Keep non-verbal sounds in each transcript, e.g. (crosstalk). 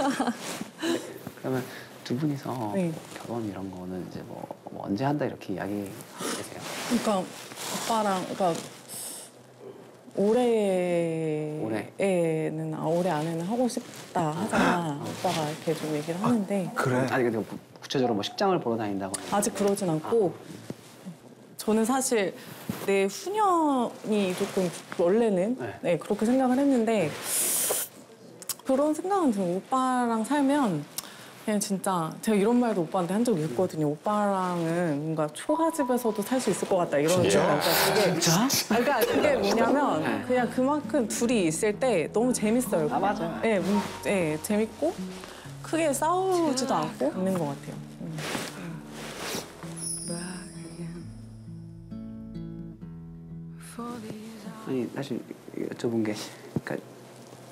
(laughs) 그러면 두 분이서 네. 결혼 이런 거는 이제 뭐, 뭐 언제 한다 이렇게 이야기 되세요? 그러니까 오빠랑 그러니까 올해에는 올해? 아, 올해 안에는 하고 싶다 하잖아. 오빠가 이렇게 좀 얘기를 하는데 그래. 아니 근데 뭐 구체적으로 뭐 식장을 보러 다닌다고 아직 그러진 않고 저는 사실 내 후년이 조금 원래는 네. 네, 그렇게 생각을 했는데 그런 생각은 들어요. 오빠랑 살면 그냥 진짜 제가 이런 말도 오빠한테 한 적이 있거든요. 오빠랑은 뭔가 초가집에서도 살 수 있을 것 같다 이런 생각. 그러니까 진짜? 그러니까 그게 뭐냐면 네. 그냥 그만큼 둘이 있을 때 너무 재밌어요. 아, 맞아요. 네, 음, 네, 재밌고 크게 싸우지도 않고 있는 것 같아요. 음. 아니 사실 여쭤본 게 그러니까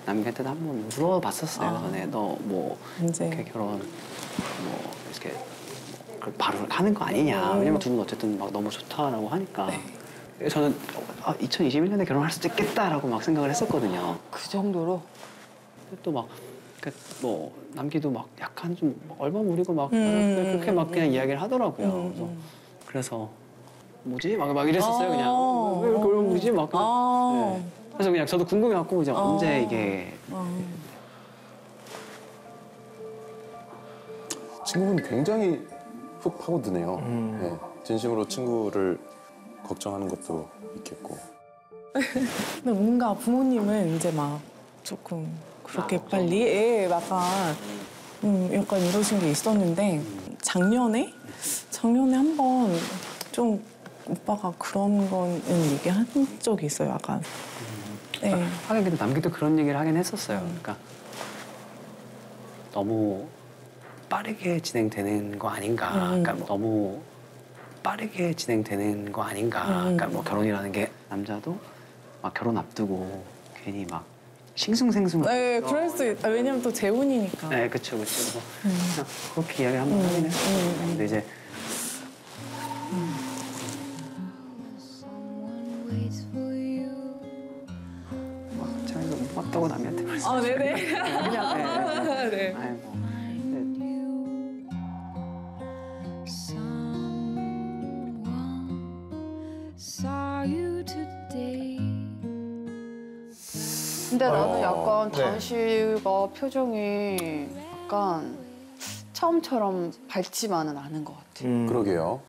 남편한테도 한 번 물어봤었어요 아. 전에 너뭐 이제 이렇게 결혼 뭐 이렇게 뭐 바로 하는 거 아니냐 음. 왜냐면 둘은 어쨌든 막 너무 좋다라고 하니까 네. 저는 아, 2021년에 결혼할 수도 있겠다라고 막 생각을 했었거든요 그 정도로? 또막 뭐 남기도 막 약간 좀 얼버무리고 막 음, 그렇게 막 그냥 음. 이야기를 하더라고요 음, 그래서, 음. 그래서 뭐지 막, 막 이랬었어요 아. 그냥 왜 이렇게 얼버무리지 막 아. 네. 그래서 그냥 저도 궁금해갖고 이제 어. 언제 이게 아. 친구분 굉장히 훅 파고드네요. 음. 네, 진심으로 친구를 걱정하는 것도 있겠고. (laughs) 근데 뭔가 부모님은 이제 막 조금 그렇게 빨리 예, 약간 음, 약간 이러신 게 있었는데 작년에 작년에 한번 좀 오빠가 그런 거는 얘기한 적이 있어요. 약간 네. 하긴 근데 남기도 그런 얘기를 하긴 했었어요. 그러니까 너무 빠르게 진행되는 거 아닌가. 음. 그러니까 너무 빠르게 진행되는 거 아닌가. 음. 그러니까 뭐 결혼이라는 게 남자도 막 결혼 앞두고 괜히 막 싱숭생숭. 네, 그럴 수 있. 아, 왜냐면 또 재혼이니까. 네. 그래서 그냥 그렇게 이야기를 한번 음, 하긴 했어요. 음, 근데 이제 봤다고 남한테 말씀. 아, 네네. 그냥 네. (laughs) 네. 아이고. 근데. 근데 나는 어, 약간 네. 씨가 표정이 약간 처음처럼 밝지만은 않은 것 같아. 음. 그러게요.